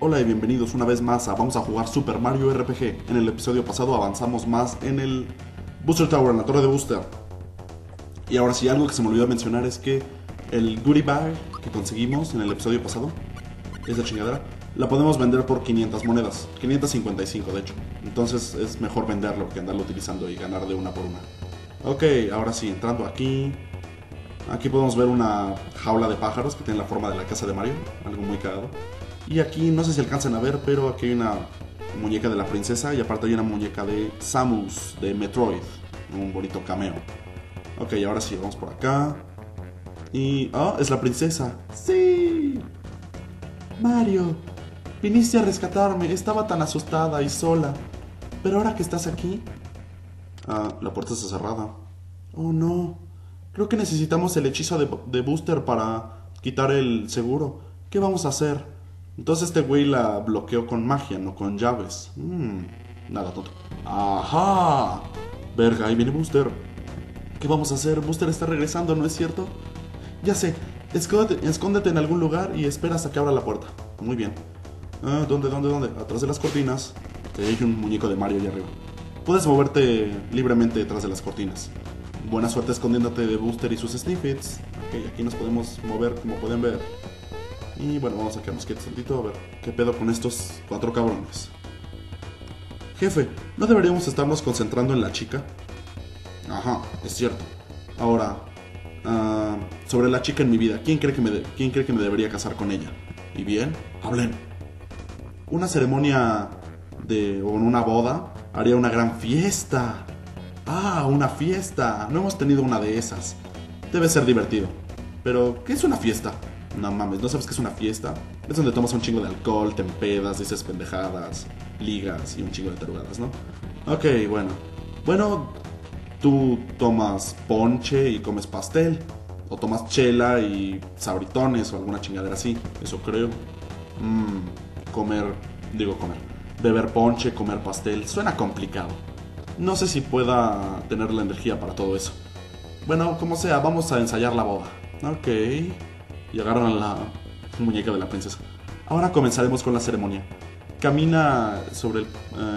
Hola y bienvenidos una vez más a Vamos a jugar Super Mario RPG. En el episodio pasado avanzamos más en el Booster Tower, en la torre de Booster. Y ahora sí, algo que se me olvidó mencionar es que el Goodie Bag que conseguimos en el episodio pasado, esa chingadera, la podemos vender por 500 monedas. 555 de hecho. Entonces es mejor venderlo que andarlo utilizando y ganar de una por una. Ok, ahora sí, entrando aquí. Aquí podemos ver una jaula de pájaros que tiene la forma de la casa de Mario. Algo muy cagado. Y aquí no sé si alcanzan a ver, pero aquí hay una muñeca de la princesa y aparte hay una muñeca de Samus de Metroid. Un bonito cameo. Ok, ahora sí, vamos por acá. Y... ¡Oh! Es la princesa. ¡Sí! Mario, viniste a rescatarme. Estaba tan asustada y sola. Pero ahora que estás aquí... Ah, la puerta está cerrada. Oh, no. Creo que necesitamos el hechizo de, de Booster para quitar el seguro. ¿Qué vamos a hacer? Entonces este güey la bloqueó con magia, no con llaves. Mmm, nada tonto. ¡Ajá! Verga, ahí viene Booster. ¿Qué vamos a hacer? Booster está regresando, ¿no es cierto? Ya sé. Escóndete, escóndete en algún lugar y esperas a que abra la puerta. Muy bien. Ah, ¿Dónde, dónde, dónde? Atrás de las cortinas. Te hay un muñeco de Mario ahí arriba. Puedes moverte libremente detrás de las cortinas. Buena suerte escondiéndote de Booster y sus Sniffits. Ok, aquí nos podemos mover como pueden ver. Y bueno, vamos a quedarnos quietos tantito a ver qué pedo con estos cuatro cabrones. Jefe, ¿no deberíamos estarnos concentrando en la chica? Ajá, es cierto. Ahora, uh, sobre la chica en mi vida, ¿quién cree, que me ¿quién cree que me debería casar con ella? Y bien, hablen. Una ceremonia de o una boda haría una gran fiesta. Ah, una fiesta. No hemos tenido una de esas. Debe ser divertido. Pero, ¿qué es una fiesta? No mames, ¿no sabes que es una fiesta? Es donde tomas un chingo de alcohol, te empedas, dices pendejadas, ligas y un chingo de tarugadas, ¿no? Ok, bueno. Bueno, tú tomas ponche y comes pastel. O tomas chela y sabritones o alguna chingadera así. Eso creo. Mmm, comer, digo comer. Beber ponche, comer pastel. Suena complicado. No sé si pueda tener la energía para todo eso. Bueno, como sea, vamos a ensayar la boda. Ok y agarran la muñeca de la princesa. Ahora comenzaremos con la ceremonia. Camina sobre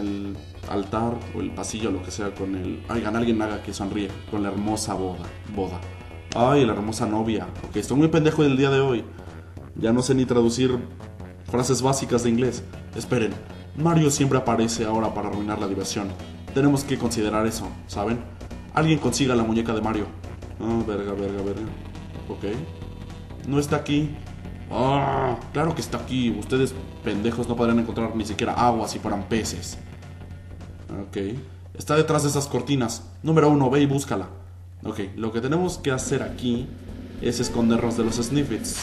el, altar o el pasillo, lo que sea, con el. Oigan, alguien haga que sonríe. Con la hermosa boda. boda. Ay, la hermosa novia. Ok, estoy muy pendejo del día de hoy. Ya no sé ni traducir frases básicas de inglés. Esperen, Mario siempre aparece ahora para arruinar la diversión. Tenemos que considerar eso, ¿saben? Alguien consiga la muñeca de Mario. Ah, verga, verga, verga. Ok. No está aquí. Ah, claro que está aquí. Ustedes pendejos no podrán encontrar ni siquiera agua si fueran peces. Ok. Está detrás de esas cortinas. Número uno, ve y búscala. Ok, lo que tenemos que hacer aquí es escondernos de los sniffits.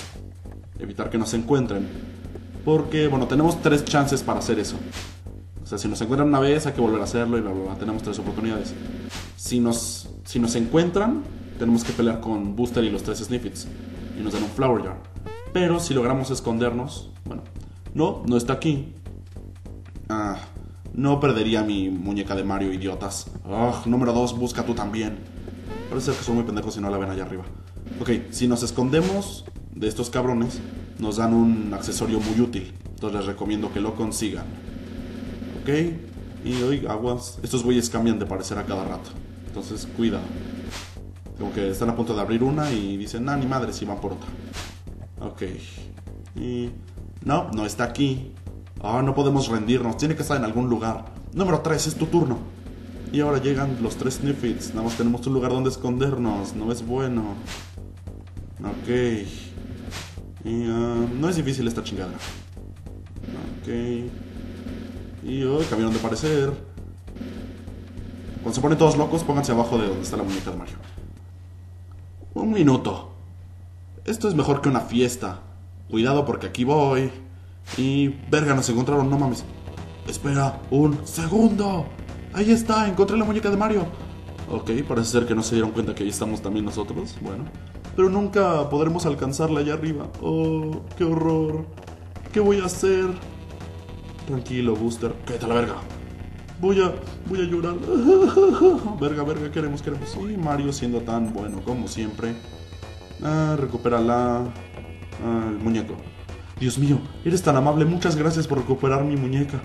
Evitar que nos encuentren. Porque, bueno, tenemos tres chances para hacer eso. O sea, si nos encuentran una vez hay que volver a hacerlo y bla, bla, bla. Tenemos tres oportunidades. Si nos, si nos encuentran, tenemos que pelear con Booster y los tres Sniffits y nos dan un Flower Jar. Pero si logramos escondernos, bueno, no, no está aquí. Ah, no perdería mi muñeca de Mario, idiotas. Ah, número 2, busca tú también. Parece que son muy pendejos si no la ven allá arriba. Ok, si nos escondemos de estos cabrones, nos dan un accesorio muy útil. Entonces les recomiendo que lo consigan. Ok, y hoy aguas. Estos güeyes cambian de parecer a cada rato. Entonces, cuidado. Como que están a punto de abrir una y dicen, nah, ni madre, si van por otra. Ok. Y... No, no está aquí. Ah, no podemos rendirnos, tiene que estar en algún lugar. Número 3, es tu turno. Y ahora llegan los tres Sniffits. Nada más tenemos un lugar donde escondernos. No es bueno. Ok. Y, uh, no es difícil esta chingada. Ok. Y hoy oh, de parecer. Cuando se ponen todos locos, pónganse abajo de donde está la muñeca de Mario. Un minuto. Esto es mejor que una fiesta. Cuidado porque aquí voy. Y... Verga, nos encontraron, no mames. Espera, un segundo. Ahí está, encontré la muñeca de Mario. Ok, parece ser que no se dieron cuenta que ahí estamos también nosotros. Bueno. Pero nunca podremos alcanzarla allá arriba. Oh, qué horror. ¿Qué voy a hacer? Tranquilo, Booster. Quédate a la verga. Voy a, voy a llorar. verga, verga, queremos, queremos. Y Mario siendo tan bueno como siempre. Ah, recupera la... Ah, el muñeco. Dios mío, eres tan amable, muchas gracias por recuperar mi muñeca.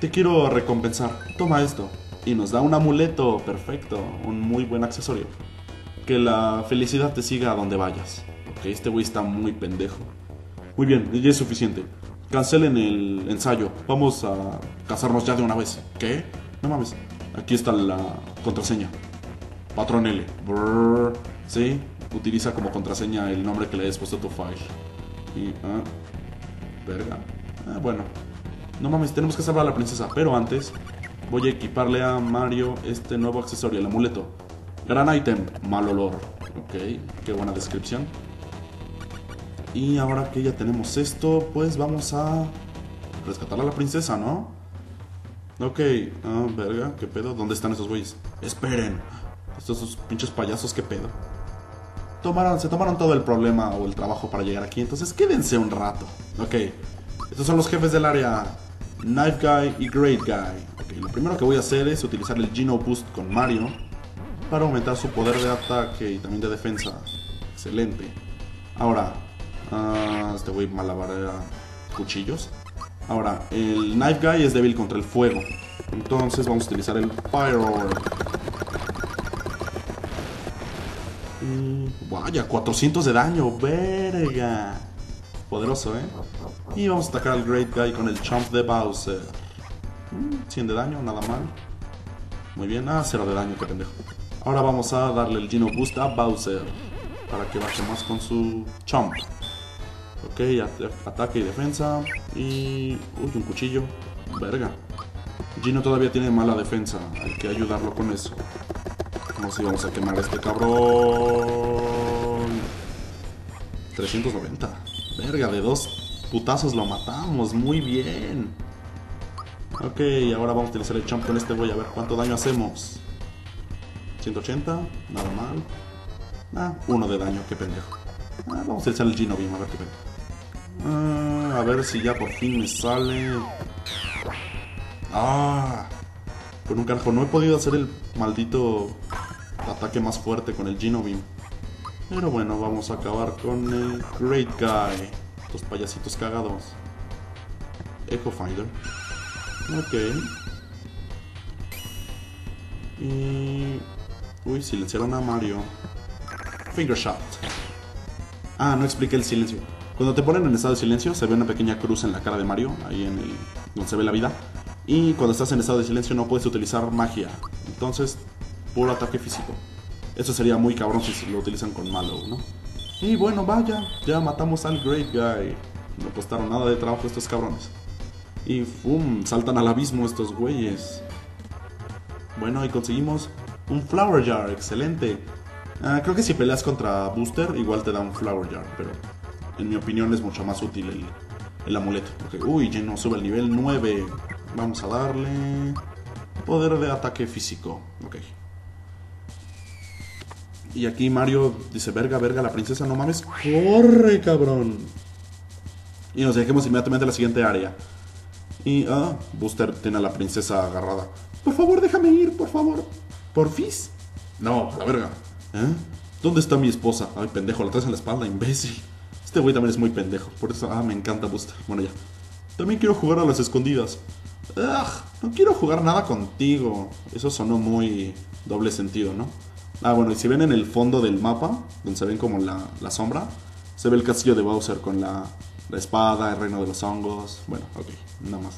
Te quiero recompensar. Toma esto. Y nos da un amuleto, perfecto, un muy buen accesorio. Que la felicidad te siga a donde vayas. Ok, este güey está muy pendejo. Muy bien, ya es suficiente. Cancelen el ensayo. Vamos a casarnos ya de una vez. ¿Qué? No mames. Aquí está la contraseña. Patrón L. Brrr. Sí, utiliza como contraseña el nombre que le hayas puesto a tu file. Y. Ah. Verga. Ah, bueno. No mames, tenemos que salvar a la princesa. Pero antes, voy a equiparle a Mario este nuevo accesorio, el amuleto. Gran item, mal olor. Ok, qué buena descripción. Y ahora que ya tenemos esto, pues vamos a rescatar a la princesa, ¿no? Ok, ah, verga, ¿qué pedo? ¿Dónde están esos güeyes? Esperen. Estos pinches payasos, ¿qué pedo? Tomaron, se tomaron todo el problema o el trabajo para llegar aquí, entonces quédense un rato. Ok, estos son los jefes del área. Knife Guy y Great Guy. Ok, lo primero que voy a hacer es utilizar el Geno Boost con Mario para aumentar su poder de ataque y también de defensa. Excelente. Ahora, uh, este güey malabarea cuchillos. Ahora, el Knife Guy es débil contra el fuego. Entonces vamos a utilizar el Fire Orb. Y vaya, 400 de daño, verga. Poderoso, ¿eh? Y vamos a atacar al Great Guy con el Chomp de Bowser. 100 mm, de daño, nada mal. Muy bien, ah, 0 de daño, qué pendejo. Ahora vamos a darle el Geno Boost a Bowser. Para que baje más con su Chomp. Ok, ataque y defensa. Y... Uy, un cuchillo. Verga. Gino todavía tiene mala defensa. Hay que ayudarlo con eso. Vamos si vamos a quemar a este cabrón. 390. Verga, de dos putazos lo matamos. Muy bien. Ok, ahora vamos a utilizar el champ con este Voy A ver cuánto daño hacemos. 180, nada mal. Ah, uno de daño, qué pendejo. Ah, vamos a utilizar el Gino Beam, a ver qué pendejo. Ah, a ver si ya por fin me sale. Ah, con un carajo. No he podido hacer el maldito ataque más fuerte con el Gino Beam. Pero bueno, vamos a acabar con el Great Guy. Los payasitos cagados. Echo Finder. Ok. Y... Uy, silenciaron a Mario. Finger Shot. Ah, no expliqué el silencio. Cuando te ponen en estado de silencio, se ve una pequeña cruz en la cara de Mario, ahí en el. donde se ve la vida. Y cuando estás en estado de silencio no puedes utilizar magia. Entonces, puro ataque físico. Eso sería muy cabrón si lo utilizan con malo, ¿no? Y bueno, vaya, ya matamos al Great Guy. No costaron nada de trabajo estos cabrones. Y ¡fum! Saltan al abismo estos güeyes. Bueno, y conseguimos un Flower Jar, excelente. Ah, creo que si peleas contra Booster, igual te da un Flower Jar, pero en mi opinión es mucho más útil el, amuleto. Uy, ya no sube el nivel 9. Vamos a darle poder de ataque físico. Ok. Y aquí Mario dice, verga, verga, la princesa, no mames, corre, cabrón. Y nos dejemos inmediatamente a la siguiente área. Y, ah, Booster tiene a la princesa agarrada. Por favor, déjame ir, por favor. ¿Porfis? No, la verga. ¿Eh? ¿Dónde está mi esposa? Ay, pendejo, la traes en la espalda, imbécil. Este güey también es muy pendejo. Por eso, ah, me encanta Booster. Bueno, ya. También quiero jugar a las escondidas. Ugh, no quiero jugar nada contigo. Eso sonó muy doble sentido, ¿no? Ah, bueno, y si ven en el fondo del mapa, donde se ven como la, la sombra, se ve el castillo de Bowser con la, la, espada, el reino de los hongos. Bueno, ok, nada más.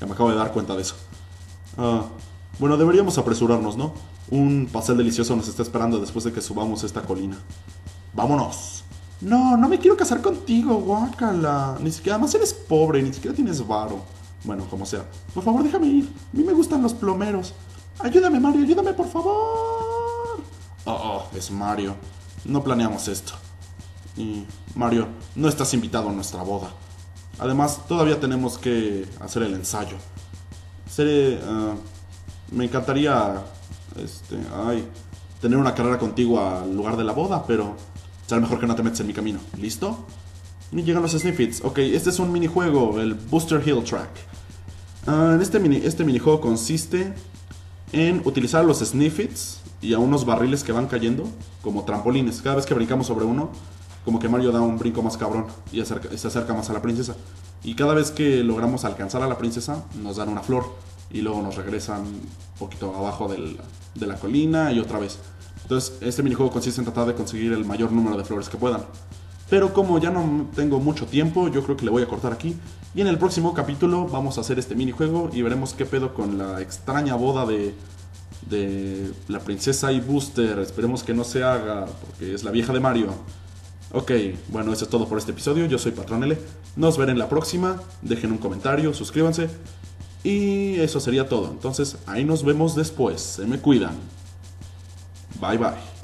Ya me acabo de dar cuenta de eso. Ah, bueno, deberíamos apresurarnos, ¿no? Un pastel delicioso nos está esperando después de que subamos esta colina. ¡Vámonos! No, no me quiero casar contigo, guácala. Ni siquiera, además eres pobre, ni siquiera tienes varo. Bueno, como sea. Por favor, déjame ir. A mí me gustan los plomeros. Ayúdame, Mario, ayúdame, por favor. Oh, oh, es Mario. No planeamos esto. Y, Mario, no estás invitado a nuestra boda. Además, todavía tenemos que hacer el ensayo. Seré... Ah, me encantaría... Este... Ay... Tener una carrera contigo al lugar de la boda, pero Será mejor que no te metas en mi camino. ¿Listo? Y llegan los Sniffits. Ok, este es un minijuego, el Booster Hill Track. Uh, este, mini, este minijuego consiste en utilizar los Sniffits y a unos barriles que van cayendo como trampolines. Cada vez que brincamos sobre uno, como que Mario da un brinco más cabrón y se acerca más a la princesa. Y cada vez que logramos alcanzar a la princesa, nos dan una flor y luego nos regresan un poquito abajo del- de la colina y otra vez. Entonces, este minijuego consiste en tratar de conseguir el mayor número de flores que puedan. Pero como ya no tengo mucho tiempo, yo creo que le voy a cortar aquí. Y en el próximo capítulo vamos a hacer este minijuego y veremos qué pedo con la extraña boda de, de la princesa y Booster. Esperemos que no se haga, porque es la vieja de Mario. Ok, bueno, eso es todo por este episodio. Yo soy Patrón L. Nos veré en la próxima. Dejen un comentario, suscríbanse. Y eso sería todo. Entonces, ahí nos vemos después. Se me cuidan. Bay bay.